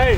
Hey,